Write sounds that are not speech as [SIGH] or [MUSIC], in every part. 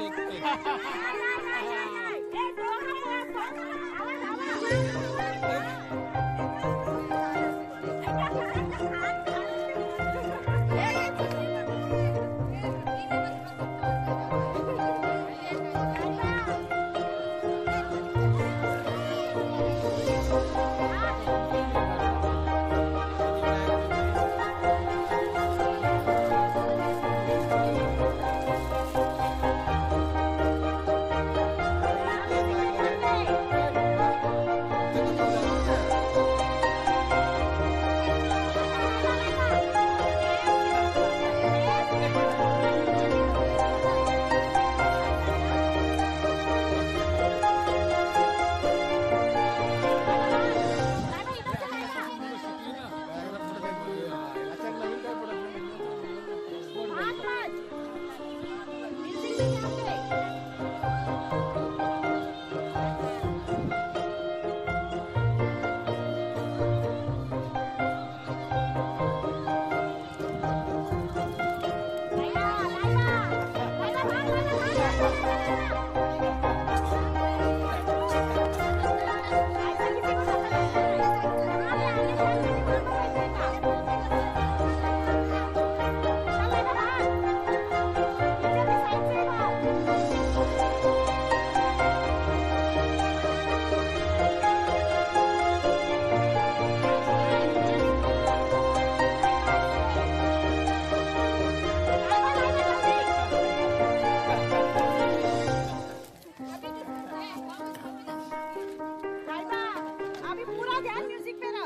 Big, big. [LAUGHS] Tick 啊！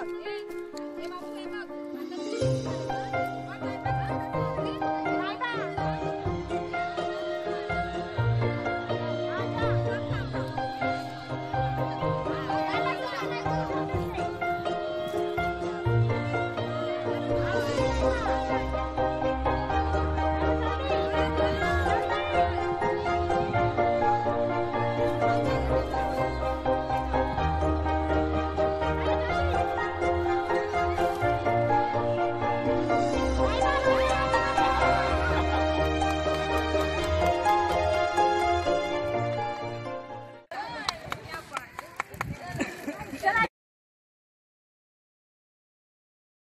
Hey, hey, hey,